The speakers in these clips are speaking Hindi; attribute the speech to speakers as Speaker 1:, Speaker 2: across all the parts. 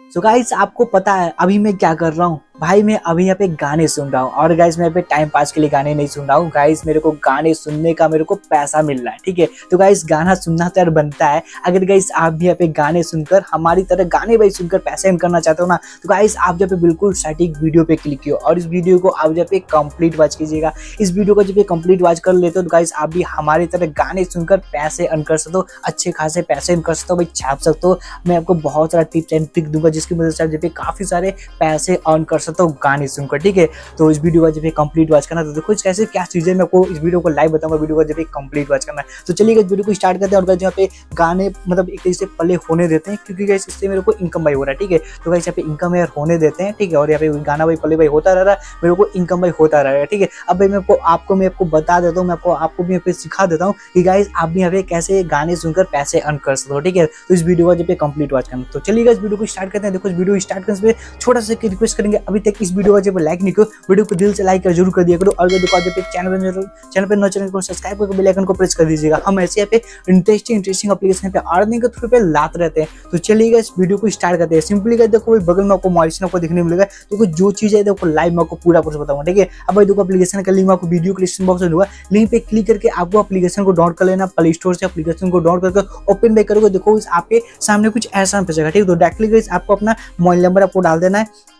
Speaker 1: सो so गाइस आपको पता है अभी मैं क्या कर रहा हूँ? भाई, मैं अभी यहाँ पे गाने सुन रहा हूँ। और गाइस मैं यहाँ पे टाइम पास के लिए गाने नहीं सुन रहा हूँ। गाइस मेरे को गाने सुनने का मेरे को पैसा मिल रहा है, ठीक है? तो गाइस गाना सुनना तो यार बनता है। अगर गाइस आप भी यहाँ पे गाने सुनकर, हमारी तरह गाने भाई सुनकर पैसे इन करना चाहते हो ना तो गाइस आप जब पे बिल्कुल सटीक वीडियो पे क्लिक किया और इस वीडियो को आप जब पे कंप्लीट वॉच कीजिएगा। इस वीडियो को जब कंप्लीट वॉच कर लेते हो तो गाइस आप भी हमारी तरह गाने सुनकर पैसे अर्न कर सकते हो, अच्छे खासे पैसे अर्न कर सकते हो, भाई, छाप सकते हो। मैं आपको बहुत सारा टिप्स एंड ट्रिक दूँगा, जिसकी मदद से आप जब काफ़ी सारे पैसे अर्न कर सकते हो गाने सुनकर, ठीक है? तो इस वीडियो का जब कंप्लीट वॉच करना तो देखो कैसे, क्या चीज़ें मैं आपको इस वीडियो को लाइव बताऊँगा, वीडियो का जब कंप्लीट वॉच करना है। तो चलिए इस वीडियो को स्टार्ट करते हैं और यहाँ पे गाने मतलब एक तरीके से पले होने देते हैं, क्योंकि गैस इससे मेरे को इनकम भाई हो रहा है, ठीक है? तो गैस यहाँ पे इनकम यार होने देते हैं, ठीक है? और यहाँ पे गाना भाई पले भाई होता रह रहा है, मेरे को इनकम भाई होता रह रहा है, ठीक है? अब भाई मैं आपको आपको मैं आपको बता देता हूँ, मैं आपको आपको भी यहाँ पे सिखा देता हूँ कि गाइस आप भी यहाँ पे कैसे गाने सुनकर पैसे अर्न कर सकते हो, ठीक है? तो इस वीडियो का जब कंप्लीट वॉच करना तो चलिए इस वीडियो को स्टार्ट करते हैं। देखो इस वीडियो स्टार्ट करने से छोटा सा रिक्वेस्ट करेंगे अभी तक इस वीडियो का जब लाइक नहीं करो वीडियो को दिल से लाइक ज़रूर कर दिया करो। और जो दुकान पे चैनल पर चैनल पर नौ चैनल सब्सक्राइब करके बेल आइकन को प्रेस कर दीजिएगा। हम ऐसे यहाँ पे इंटरेस्टिंग इंटरेस्टिंग एप्लीकेशन पे अर्निंग के थ्रू पे लाते रहते हैं। तो चलिएगा, इस वीडियो को स्टार्ट करते हैं। सिंपली कर देखो बगल में आपको मॉडिशन आपको देखने मिलेगा। तो जो चीज़ है, देखो लाइव में आपको पूरा प्रोसेस बताऊँगा, ठीक है? अब भाई देखो एप्लीकेशन का लिंक आपको वीडियो डिस्क्रिप्शन बॉक्स में दूँगा। लिंक पे क्लिक करके आपको एप्लीकेशन को डाउनलोड कर लेना प्ले स्टोर से एप्लीकेशन को डाउनलोड करके ओपन पे करोगे, देखो आपके सामने कुछ ऐसा जाएगा ठीक है? तो डायरेक्टली आपको अपना मोबाइल नंबर आपको डाल देना है।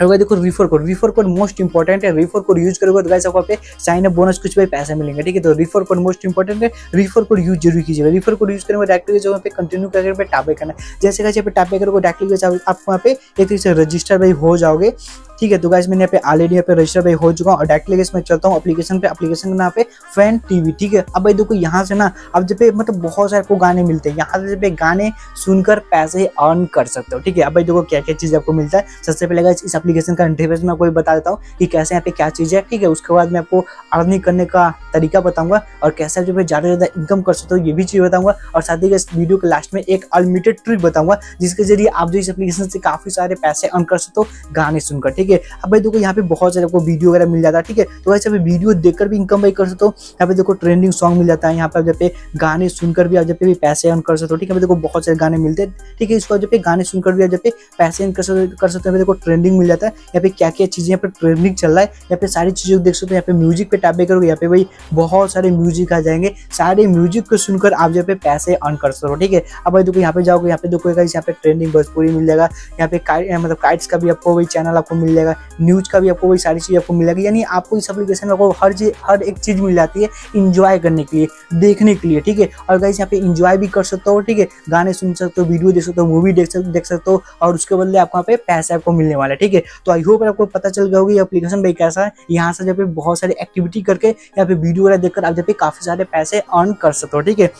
Speaker 1: और देखो refer code refer code most important है। रिफर कोड यूज़ करोगे तो गाइस आपको पे साइन अप बोनस कुछ भाई पैसे मिलेंगे, ठीक है? तो रिफर कोड मोस्ट इंपॉर्टेंट है। रिफर कोड यूज़ ज़रूर कीजिएगा। रिफर कोड यूज़ करेंगे डायरेक्टली जो पे कंटिन्यू करके पे टापे करना जैसे कैसे पे टापे करोगे डायरेक्टली आप वहाँ पे एक तरीके से रजिस्टर भाई हो जाओगे। ठीक है तो गाइस मैंने यहाँ पे ऑलरेडी यहाँ पे रजिस्टर भाई हो चुका हूँ और डायरेक्टली गाइस मैं चलता हूँ एप्लीकेशन पे। एप्लीकेशन का पे फ़ैन टीवी ठीक है? अब भाई देखो, यहाँ से ना, अब जब मतलब बहुत सारे आपको गाने मिलते हैं, यहाँ से जब गाने सुनकर पैसे अर्न कर सकते हो, ठीक है? अब भाई देखो क्या क्या चीज़ आपको मिलता है। सबसे पहले गाइस इस अपलीकेशन का इंटरफेस मैं आपको बता देता हूँ कि कैसे यहाँ पे क्या चीज़ है, ठीक है? उसके बाद मैं आपको अर्निंग करने का तरीका बताऊँगा और कैसे जो है ज़्यादा से ज़्यादा इनकम कर सकते हो, ये भी चीज़ बताऊँगा। और साथ ही इस वीडियो के लास्ट में एक अनलिमिटेड ट्रिक बताऊँगा, जिसके ज़रिए आप जो इस एप्लीकेशन से काफ़ी सारे पैसे अर्न कर सकते हो गाने सुनकर, ठीक है? अब भाई देखो यहाँ पे बहुत सारे आपको वीडियो वगैरह मिल जाता है ठीक है तो वैसे वीडियो देखकर भी इनकम भाई कर सकते हो यहाँ पे देखो ट्रेंडिंग सॉन्ग मिल जाता है यहाँ पे जब पे गाने सुनकर भी आप जब भी पैसे अर्न कर सकते हो ठीक है देखो बहुत सारे गाने मिलते हैं ठीक है इसको जब गाने सुनकर भी आप जब पैसे अर्न कर सकते हो देखो ट्रेंडिंग मिल जाता है यहाँ पे क्या क्या चीज़ें यहाँ पे ट्रेंडिंग चल रहा है यहाँ पे सारी चीज़ें देख सकते हो यहाँ पे म्यूज़िक पे टैप करोगे यहाँ पे भाई बहुत सारे म्यूज़िक आ जाएँगे सारे म्यूज़िक को सुनकर आप जब पैसे अर्न कर सकते हो ठीक है अब भाई देखो यहाँ पे जाओगे यहाँ पे देखो यहाँ पे ट्रेंडिंग भोजपुरी मिल जाएगा यहाँ पे मतलब काइट्स का भी आपको चैनल आपको मिल जाएगा न्यूज़ का भी आपको वही सारी चीज़ आपको मिलेगी। यानी आपको इस एप्लीकेशन में आपको हर चीज़, हर एक चीज़ मिल जाती है इंजॉय करने के लिए, देखने के लिए, ठीक है? और गाइस यहाँ पे इंजॉय भी कर सकते हो, ठीक है? गाने सुन सकते हो वीडियो देख सकते हो मूवी देख सकते देख सकते हो, और उसके बदले आपको यहाँ पे पैसे आपको मिलने वाला है, ठीक है? तो आई होप आपको पता चल गया होगा एप्लीकेशन भाई कैसा है। यहाँ से जब बहुत सारी एक्टिविटी करके यहाँ पे वीडियो वगैरह देखकर आप जब काफ़ी सारे पैसे अर्न कर सकते हो, ठीक है?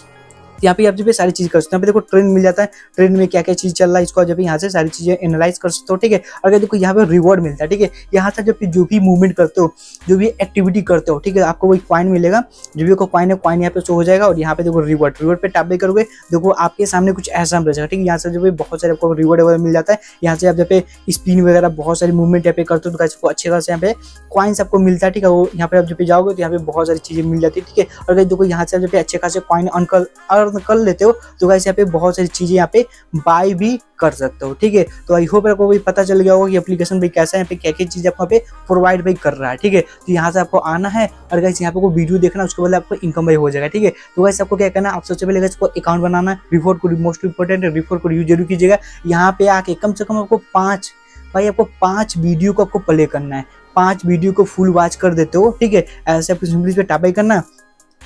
Speaker 1: यहाँ पे आप जब सारी चीज़ कर सकते हैं। यहाँ पे देखो, ट्रेन मिल जाता है। ट्रेन में क्या क्या चीज़ चल रहा है, इसको जब यहाँ से सारी चीज़ें एनालाइज कर सकते हो, ठीक है? अगर देखो, यहाँ पे रिवॉर्ड मिलता है, ठीक है? यहाँ से जब जो भी मूवमेंट करते हो, जो भी एक्टिविटी करते हो, ठीक है? आपको वही क्वाइन मिलेगा। जो भी क्वाइन है क्वाइन यहाँ पे शो हो जाएगा और यहाँ पे देखो रिवॉर्ड रिवॉर्ड पे टैप करोगे। देखो, आपके सामने कुछ ऐसा रह जाएगा, ठीक है? यहाँ से जो भी बहुत सारे आपको रिवॉर्ड वगैरह मिल जाता है, यहाँ से आप जब स्पिन वगैरह बहुत सारी मूवमेंट यहाँ पे करते हो तो अच्छे खास यहाँ पे क्वाइंस आपको मिलता है, ठीक है? वो यहाँ पे आप जब जाओगे तो यहाँ पे बहुत सारी चीज़ें मिल जाती है, ठीक है? और देखो, यहाँ से जब अच्छे खासे क्वाइन अर्न कर लेते हो तो गाइस यहाँ पे बहुत सारी चीज़ें यहाँ पे बाय भी कर सकते हो, ठीक है? तो आई होप आपको भी पता चल गया होगा कि एप्लीकेशन भाई कैसा है पे क्या क्या चीज़ आपको प्रोवाइड भाई कर रहा है, ठीक है? तो यहाँ से आपको आना है और गाइस यहाँ पे को वीडियो देखना, उसके बाद आपको इनकम भाई हो जाएगा, ठीक है? तो गाइस आपको क्या करना आप सबसे पहले इसको अकाउंट बनाना है रिपोर्ट को मोस्ट इंपॉर्टेंट है रिपोर्ट को यूज़ ज़रूर कीजिएगा। यहाँ पे आके कम से कम आपको पाँच, भाई आपको पाँच वीडियो को आपको प्ले करना है, पाँच वीडियो को फुल वॉच कर देते हो, ठीक है? ऐसे आपको सिंपली पे टापाई करना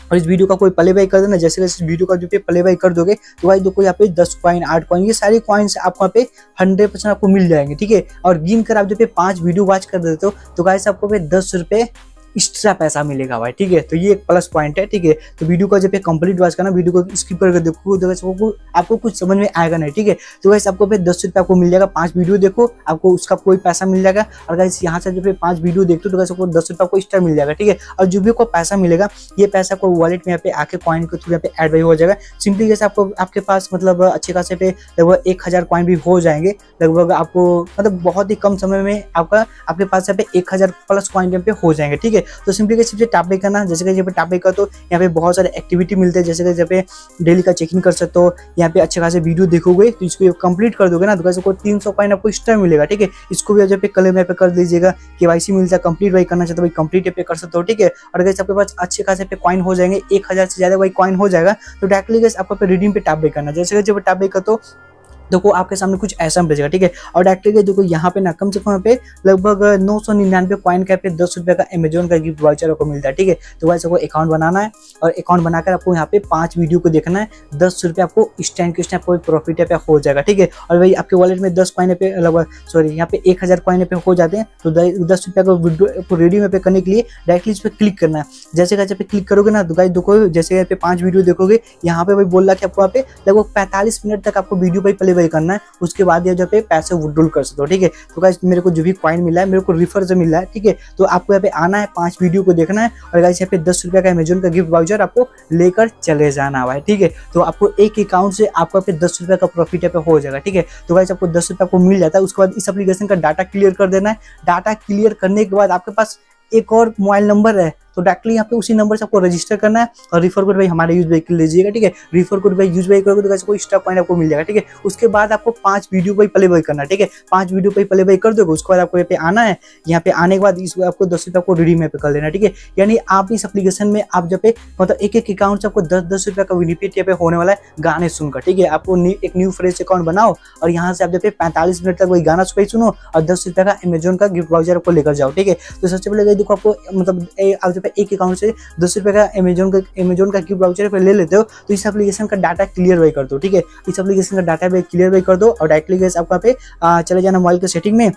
Speaker 1: और इस वीडियो का कोई प्ले बाई कर देना, जैसे जैसे इस वीडियो का जो पे प्ले बाई कर दोगे तो भाई देखो यहाँ पे दस कॉइन आठ कॉइन ये सारे कॉइन्स आपको यहाँ पे हंड्रेड परसेंट आपको मिल जाएँगे, ठीक है? और गिन कर आप जो पे पाँच वीडियो वॉच कर देते हो तो गाइस आपको पे दस रुपए एक्स्ट्रा पैसा मिलेगा भाई, ठीक है? तो ये एक प्लस पॉइंट है, ठीक है? तो वीडियो का जब कंप्लीट वॉच करना वीडियो को स्किप करके देखो तो वैसे आपको कुछ समझ में आएगा नहीं, ठीक है? तो वैसे आपको फिर दस रुपये आपको मिल जाएगा, पाँच वीडियो देखो, आपको उसका कोई पैसा मिल जाएगा। और वैसे यहाँ से जब पाँच वीडियो देखते हो तो वैसे आपको दस रुपये आपको एक्स्ट्रा मिल जाएगा, ठीक है? और जो भी आपको पैसा मिलेगा, ये पैसा आपको वॉलेट में यहाँ पे आके कॉइन के थ्रू यहाँ पे एड हो जाएगा। सिंपली जैसे आपको, आपके पास मतलब अच्छे खासे पे लगभग एक हज़ार कॉइन भी हो जाएँगे। लगभग आपको मतलब बहुत ही कम समय में आपका, आपके पास यहाँ पे एक हज़ार प्लस कॉइन यहाँ पे हो जाएँगे, ठीक है? तो सिंपली कैसे सिर्फ़ टाप करना जैसे कि यहाँ पे कर तो यहाँ पे बहुत सारे एक्टिविटी मिलते हैं, जैसे कि यहाँ पे डेली का चेकिंग कर सकते हो, यहाँ पे अच्छे खासे वीडियो देखोगे तो इसको कंप्लीट कर दोगे ना तो कैसे को तीन सौ पॉइंट आपको एक्स्ट्रा मिलेगा, ठीक है? इसको भी जब पे कलर में पे कर दीजिएगा के वाई मिलता है कंप्लीट वही करना चाहते हो भाई कंप्लीट पे कर सकते हो, ठीक है? और अगर आपके पास अच्छे खासे पे कॉइन हो जाएँगे, एक हज़ार से ज़्यादा वही कॉइन हो जाएगा तो डायरेक्टली आपको पे रिडीम पे टैप करना जैसे जब टैप कर तो देखो आपके सामने कुछ ऐसा मिलेगा ठीक है और डायरेक्टली देखो यहाँ पे ना कम से कम यहाँ पे लगभग नौ सौ निन्यानवे पॉइंट का दस रुपये का अमेजोन का गिफ्ट वाउचर आपको मिलता है ठीक है तो वैसे को अकाउंट बनाना है और अकाउंट बनाकर आपको यहाँ पे पाँच वीडियो को देखना है दस रुपये आपको स्टैंड के स्टैंड कोई प्रॉफिट पे हो जाएगा ठीक है और भाई आपके वॉलेट में दस कॉइन पे लगभग सॉरी यहाँ पे एक हज़ार कॉइन पे हो जाते हैं तो दस रुपये को वीडियो रेडियो में पे करने के लिए डायरेक्टली इस पर क्लिक करना है जैसे कैसे पे क्लिक करोगे ना तो गाइस देखो जैसे यहाँ पे पाँच वीडियो देखोगे यहाँ पे भाई बोल रहा है कि आपको यहाँ पे लगभग पैंतालीस मिनट तक आपको वीडियो भाई भाई करना है, उसके बाद ये जो पे पैसे विड्रोल कर सकते हो, ठीक है? तो गाइस मेरे को जो भी कॉइन मिला है, मेरे को रिफर से मिला है, ठीक है? तो आपको यहाँ पे आना है, पाँच वीडियो को देखना है, और गाइस यहाँ पे दस का अमेजोन का गिफ्ट वाउचर आपको लेकर चले जाना हुआ है, ठीक है? तो आपको एक अकाउंट से आपको पे दस का प्रॉफिट यहाँ पे हो जाएगा, ठीक है? तो गाइस आपको दस आपको मिल जाता है, उसके बाद इस एप्लीकेशन का डाटा क्लियर कर देना है। डाटा क्लियर करने के बाद आपके पास एक और मोबाइल नंबर है तो डायरेक्टली यहाँ पे उसी नंबर से आपको रजिस्टर करना है और रिफर कोड भाई हमारे यूज़ व्हीकल लीजिएगा, ठीक है? रिफर कोड भाई यूज़ व्हीकल करोगे तो कोई स्टॉक पॉइंट आपको मिल जाएगा, ठीक है? उसके बाद आपको पाँच वीडियो भाई प्ले भाई करना ठीक है? पाँच वीडियो भाई प्ले भाई कर दोगे, उसके बाद आपको यहाँ पे आना है। यहाँ पे आने के बाद इस आपको दस रुपये आपको रिडीम पे कर लेना ठीक है? यानी आप इस एप्लीकेशन में आप जब मतलब एक एक अकाउंट से आपको दस दस रुपये का बेनिफिट यहाँ पे होने वाला है गाने सुनकर, ठीक है? आपको एक न्यू फ्रेश अकाउंट बनाओ और यहाँ से आप जब पैंतालीस मिनट तक वही गाना सुनो और दस रुपये का अमेजोन का गिफ्ट वाउचर आपको लेकर जाओ, ठीक है? तो सबसे पहले देखो आपको मतलब एक अकाउंट से दस रुपये का अमेजोन का अमेजोन का क्यू वाउचर ले लेते हो तो इस एप्लीकेशन का डाटा क्लियर वाई कर दो, ठीक है? इस एप्लीकेशन का डाटा क्लियर वाई कर दो और डायरेक्टली आपका पे चले जाना मोबाइल के सेटिंग में।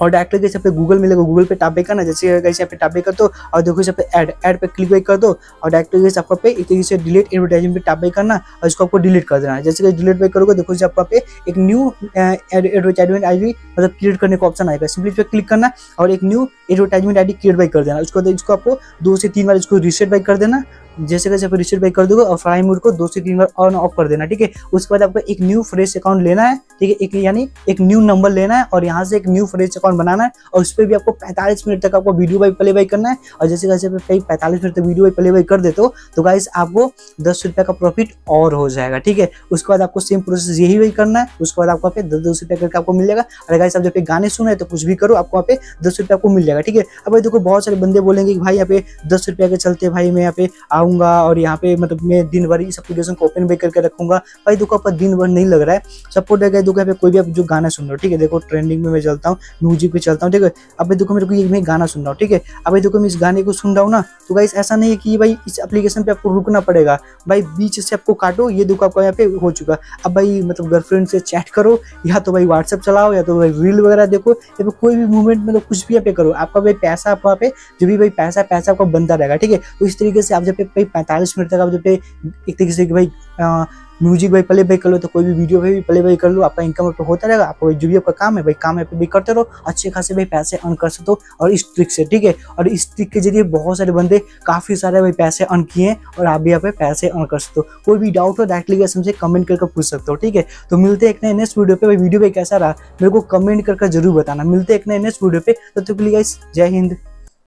Speaker 1: और डायरेक्टली जैसे पे गूगल मिलेगा। गूगल पे टाप करना जैसे कैसे पे टाप कर दो और देखो इसे पे ऐड ऐड पे क्लिक कर दो, और डायरेक्टली जैसे आपको पे एक तरीके से डिलीट एडवर्टाइजमेंट पे टाप करना और इसको आपको डिलीट कर देना जैसे कि डिलीट पे करोगे, देखो आपको पे एक न्यू एडवर्टाइजमेंट आई मतलब क्रिएट करने का ऑप्शन आएगा। सिंपली पे क्लिक करना, और एक new advertisement I D create by कर देना। उसको इसको आपको दो से तीन बार इसको रिसेट बाई कर देना जैसे कैसे रिसेट बाई कर दोगे, और फ्लाई मोड को दो से तीन बार ऑन ऑफ़ कर देना, ठीक है? उसके बाद आपको एक न्यू फ्रेश अकाउंट लेना है, ठीक है? एक, यानी एक न्यू नंबर लेना है, और यहाँ से एक न्यू फ्रेश अकाउंट बनाना है, और उस पर भी आपको पैंतालीस मिनट तक आपको वीडियो बाई प्ले बाई करना है, और जैसे कैसे पैंतालीस मिनट तक वीडियो बाई प्ले बाई कर देते हो तो गाइस आपको दस रुपये का प्रॉफिट और हो जाएगा, ठीक है? उसके बाद आपको सेम प्रोसेस यही वही करना है, उसके बाद आपको दस दस रुपये करके आपको मिल जाएगा। और गाइस आप जब गाने सुने तो कुछ भी करो, आपको यहाँ पे दस रुपये आपको मिल जाएगा, ठीक है? अब देखो, बहुत सारे बंदे बोलेंगे कि भाई यहाँ पे दस रुपये के चलते भाई मैं यहाँ पे आऊँगा और यहाँ पे मतलब मैं दिन भर इस एप्लीकेशन को ओपन भी करके रखूँगा। भाई देखो, आपका दिन भर नहीं लग रहा है। सपोर्ट है देखो, यहाँ पे कोई भी आप जो गाना सुन रहे हो, ठीक है? देखो ट्रेंडिंग में मैं चलता हूँ म्यूज़िक पे चलता हूँ, ठीक है? अब देखो, मेरे को ये मैं गाना सुन रहा हूँ, ठीक है? अब देखो, मैं इस गाने को सुन रहा हूँ ना तो गाइस ऐसा नहीं है कि भाई इस एप्लीकेशन पे आपको रुकना पड़ेगा। भाई, बीच से आपको काटो, ये देखो आपका यहाँ पे हो चुका। अब भाई मतलब गर्लफ्रेंड से चैट करो, या तो भाई व्हाट्सअप चलाओ, या तो भाई रील वगैरह देखो, या फिर कोई भी मूवमेंट मतलब कुछ भी यहाँ पे करो। आपका भाई पैसा आप वहाँ पे, जो भी भाई पैसा पैसा आपका बनता रहेगा, ठीक है? तो इस तरीके से आप जब भाई पैंतालीस मिनट तक आप जब एक तरीके से भाई म्यूज़िक भाई प्ले भाई कर लो तो कोई भी वीडियो भी प्ले भाई कर लो आपका इनकम तो होता रहेगा आपको जो भी आपका काम है भाई काम है भी करते रहो अच्छे खासे भाई पैसे अर्न कर सकते हो और इस ट्रिक से ठीक है? और इस ट्रिक के ज़रिए बहुत सारे बंदे काफ़ी सारे भाई पैसे अर्न किए हैं और आप भी यहाँ पे पैसे अर्न कर सकते हो। कोई भी डाउट हो डायरेक्टली कैसे हमसे कमेंट करके पूछ सकते हो ठीक है? तो मिलते एक नए नेक्स्ट वीडियो पे। भाई वीडियो भाई कैसा रहा? मेरे को कमेंट करके ज़रूर बताना। मिलते एक नए नेक्स्ट वीडियो पे। तो, तो प्लीज़ जय हिंद।